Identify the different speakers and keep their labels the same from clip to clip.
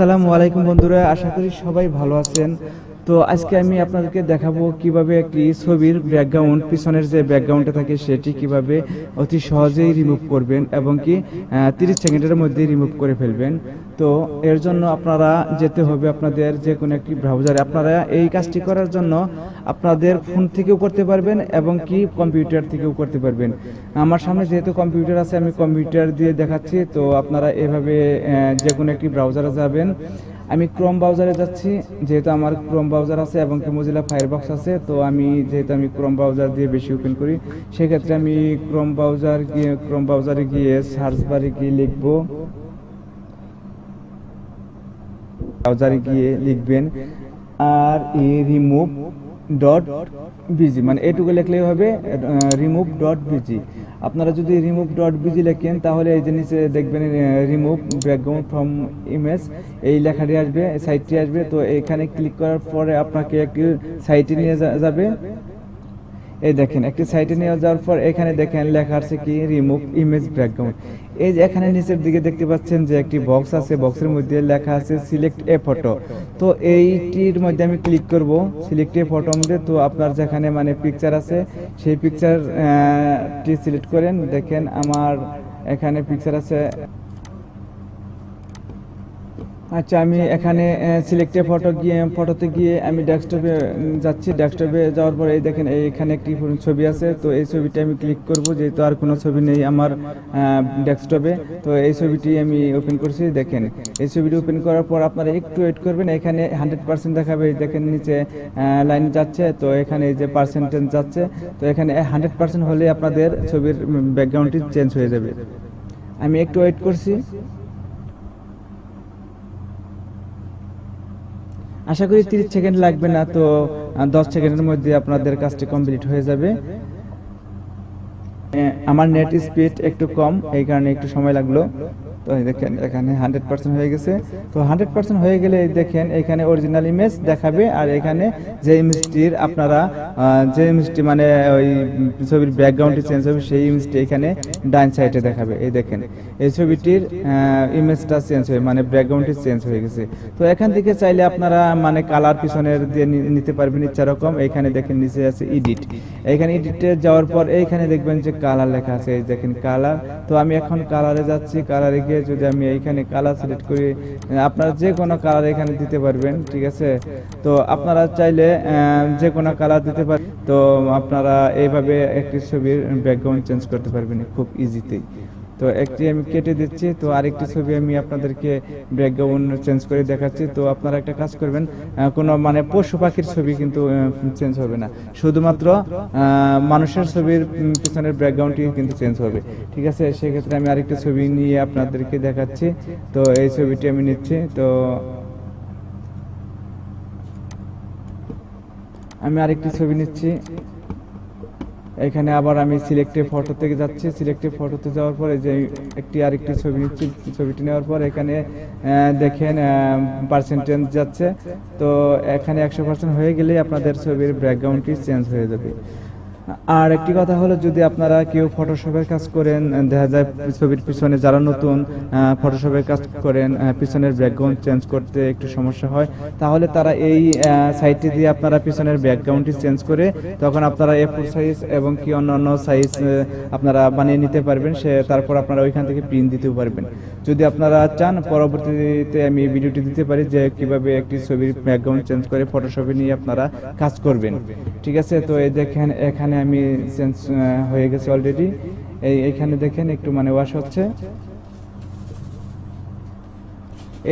Speaker 1: আসসালামু আলাইকুম বন্ধুরা আশা করি সবাই ভালো আছেন। তো আজকে আমি আপনাদেরকে দেখাবো কীভাবে একটি ছবির ব্যাকগ্রাউন্ড পিছনের যে ব্যাকগ্রাউন্ডটা থাকে সেটি কীভাবে অতি সহজেই রিমুভ করবেন এবং কি তিরিশ সেকেন্ডের মধ্যে রিমুভ করে ফেলবেন। তো এর জন্য আপনারা যেতে হবে আপনাদের যে কোনো একটি ব্রাউজারে আপনারা এই কাজটি করার জন্য আপনাদের ফোন থেকেও করতে পারবেন এবং কি কম্পিউটার থেকেও করতে পারবেন। আমার সামনে যেহেতু কম্পিউটার আছে, আমি কম্পিউটার দিয়ে দেখাচ্ছি, তো আপনারা এভাবে যে কোনো একটি ব্রাউজারে যাবেন। আমি ক্রোম ব্রাউজারে যাচ্ছি, যেহেতু আমার ক্রোম ব্রাউজার আছে এবং কি মজিলা ফায়ারবক্স আছে, তো আমি যেহেতু আমি ক্রোম ব্রাউজার দিয়ে বেশি ওপেন করি, সেক্ষেত্রে আমি ক্রোম ব্রাউজার গিয়ে ক্রোম ব্রাউজারে গিয়ে সার্চ বারে গিয়ে লিখব। ব্রাউজারে গিয়ে লিখবেন আর ই রিমুভ ডট বিজি মানে এটুকু লেখলেই হবে রিমুভ ডট বিজি আপনারা যদি রিমুভ ডট বিজি লেখেন, তাহলে এই নিচে দেখবেন রিমুভ ব্যাকগ্রাউন্ড ফ্রম ইমেজ এই লেখাটি আসবে সাইটটি আসবে। তো এখানে ক্লিক করার পরে আপনাকে একটি সাইটে নিয়ে যাবে। এই দেখেন, একটি সাইটে নিয়ে যাওয়ার পর এখানে দেখেন লেখা আছে কি, রিমুভ ইমেজ ব্যাকগ্রাউন্ড এই যে এখানে নিচের দিকে দেখতে পাচ্ছেন যে একটি বক্স আছে বক্সের মধ্যে লেখা আছে সিলেক্ট এ ফটো তো এইটির মধ্যে আমি ক্লিক করব সিলেক্ট এ ফটো মধ্যে। তো আপনার যেখানে মানে পিকচার আছে, সেই পিকচার টি সিলেক্ট করেন। দেখেন আমার এখানে পিকচার আছে। আচ্ছা আমি এখানে সিলেক্টে ফটো গিয়ে ফটোতে গিয়ে আমি ডেস্কটপে যাচ্ছি। ডেস্কটপে যাওয়ার পরে এই দেখেন এখানে একটি ছবি আছে। তো এই ছবিটা আমি ক্লিক করব, যেহেতু আর কোনো ছবি নেই আমার ডেস্কটপে তো এই ছবিটি আমি ওপেন করছি, দেখেন। এই ছবিটি ওপেন করার পর আপনারা একটু ওয়েট করবেন। এখানে হান্ড্রেড পার্সেন্ট দেখাবে দেখেন নিচে লাইন যাচ্ছে। তো এখানে এই যে পার্সেন্টেজ যাচ্ছে। তো এখানে হান্ড্রেড পার্সেন্ট হলে আপনাদের ছবির ব্যাকগ্রাউন্ডটি চেঞ্জ হয়ে যাবে। আমি একটু ওয়েট করছি। আশা করি তিরিশ সেকেন্ড লাগবে না, তো দশ সেকেন্ডের মধ্যে আপনাদের কাজটি কমপ্লিট হয়ে যাবে। আমার নেট স্পিড একটু কম, এই কারণে একটু সময় লাগল। দেখেন, এখানে হান্ড্রেড পার্সেন্ট হয়ে গেছে। তো হান্ড্রেড পার্সেন্ট হয়ে গেলে দেখেন, এখানে অরিজিনাল ইমেজ দেখাবে আর এখানে যে ইমেজটির আপনারা যে ইমেজটি মানে ওই ছবির ব্যাকগ্রাউন্ডটি চেঞ্জ হবে, সেই ইমেজটি এখানে ডান সাইডে দেখাবে। এই দেখেন, এই ছবিটির ইমেজটা চেঞ্জ হয়ে মানে ব্যাকগ্রাউন্ডটি চেঞ্জ হয়ে গেছে। তো এখান থেকে চাইলে আপনারা মানে কালার পিছনের দিয়ে নিতে পারবেন ইচ্ছা রকম। এখানে দেখেন নিচে আছে এডিট এখানে এডিটে যাওয়ার পর এইখানে দেখবেন যে কালার লেখা আছে। এই দেখেন কালার তো আমি এখন কালারে যাচ্ছি। কালারে গিয়ে যদি আমি এইখানে কালার সিলেক্ট করি, আপনারা যে কোনো কালার এখানে দিতে পারবেন, ঠিক আছে? তো আপনারা চাইলে যে কোনো কালার দিতে পারেন তো আপনারা এইভাবে একটি ছবির ব্যাকগ্রাউন্ড চেঞ্জ করতে পারবেন খুব ইজিতেই তো একটি আমি কেটে দিচ্ছি, তো আরেকটি ছবি আমি আপনাদেরকে ব্যাকগ্রাউন্ড চেঞ্জ করে দেখাচ্ছি। তো আপনারা একটা কাজ করবেন কোনো মানে পশু পাখির ছবি কিন্তু চেঞ্জ হবে না। শুধুমাত্র মানুষের ছবির পিছনের ব্যাকগ্রাউন্ডটি কিন্তু চেঞ্জ হবে। ঠিক আছে? সেক্ষেত্রে আমি আরেকটি ছবি নিয়ে আপনাদেরকে দেখাচ্ছি। তো এই ছবিটি আমি নিচ্ছি। তো আমি আরেকটি ছবি নিচ্ছি। এখানে আবার আমি সিলেক্টে ফটো থেকে যাচ্ছি। সিলেক্টে ফটোতে যাওয়ার পরে যে একটি আরেকটি ছবি নিচ্ছি, ছবিটি নেওয়ার পর এখানে দেখেন পার্সেন্টেজ যাচ্ছে। তো এখানে একশো পার্সেন্ট হয়ে গেলেই আপনাদের ছবির ব্যাকগ্রাউন্ডটি চেঞ্জ হয়ে যাবে। আর একটি কথা হলো, যদি আপনারা কেউ ফটোশপের কাজ করেন, দেখা যায় ছবির পিছনে যারা নতুন ফটোশপের কাজ করেন পিছনের ব্যাকগ্রাউন্ড চেঞ্জ করতে একটু সমস্যা হয়, তাহলে তারা এই সাইটটি দিয়ে আপনারা পিছনের ব্যাকগ্রাউন্ডটি চেঞ্জ করে তখন আপনারা এ ফোর সাইজ এবং কি অন্যান্য সাইজ আপনারা বানিয়ে নিতে পারবেন, সে তারপর আপনারা ওইখান থেকে প্রিন্ট দিতেও পারবেন। যদি আপনারা চান, পরবর্তীতে আমি ভিডিওটি দিতে পারি যে কীভাবে একটি ছবির ব্যাকগ্রাউন্ড চেঞ্জ করে ফটোশপে নিয়ে আপনারা কাজ করবেন। ঠিক আছে? তো এই দেখেন, এখানে আমি চেঞ্জ হয়ে গেছি অলরেডি এই এখানে দেখেন একটু মানে ওয়াশ হচ্ছে।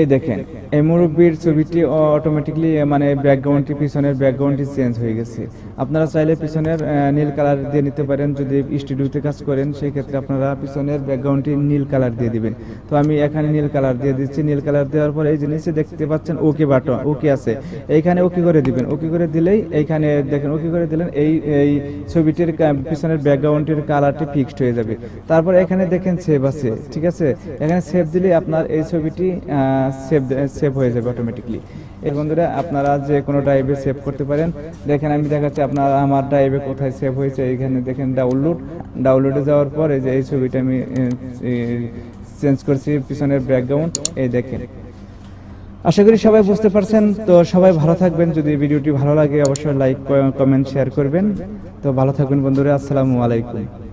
Speaker 1: এই দেখেন, এই মুরব্বীর ছবিটি অটোমেটিকলি মানে ব্যাকগ্রাউন্ডটি পিছনের ব্যাকগ্রাউন্ডটি চেঞ্জ হয়ে গেছে। আপনারা চাইলে পিছনের নীল কালার দিয়ে নিতে পারেন। যদি স্টুডিওতে কাজ করেন সেই ক্ষেত্রে আপনারা পিছনের ব্যাকগ্রাউন্ডটি নীল কালার দিয়ে দিবেন। তো আমি এখানে নীল কালার দিয়ে দিচ্ছি। নীল কালার দেওয়ার পর এই জিনিসে দেখতে পাচ্ছেন ওকে বাটন ওকে আছে। এইখানে ওকে করে দিবেন। ওকে করে দিলেই এইখানে দেখেন ওকে করে দিলেন, এই এই ছবিটির পিছনের ব্যাকগ্রাউন্ডটির কালারটি ফিক্সড হয়ে যাবে। তারপর এখানে দেখেন সেভ আছে, ঠিক আছে? এখানে সেভ দিলে আপনার এই ছবিটি সেভ সেভ হয়ে যাবে অটোমেটিকলি এই বন্ধুরা, আপনারা যে কোনো ড্রাইভে সেভ করতে পারেন। দেখেন, আমি দেখাচ্ছি আপনার, আমার ড্রাইভে কোথায় সেভ হয়েছে। এইখানে দেখেন ডাউনলোড ডাউনলোডে যাওয়ার পরে যে এই ছবিটা আমি চেঞ্জ করছি পিছনের ব্যাকগ্রাউন্ড এই দেখেন। আশা করি সবাই বুঝতে পারছেন। তো সবাই ভালো থাকবেন। যদি ভিডিওটি ভালো লাগে, অবশ্যই লাইক কমেন্ট শেয়ার করবেন। তো ভালো থাকবেন বন্ধুরা। আসসালামু আলাইকুম।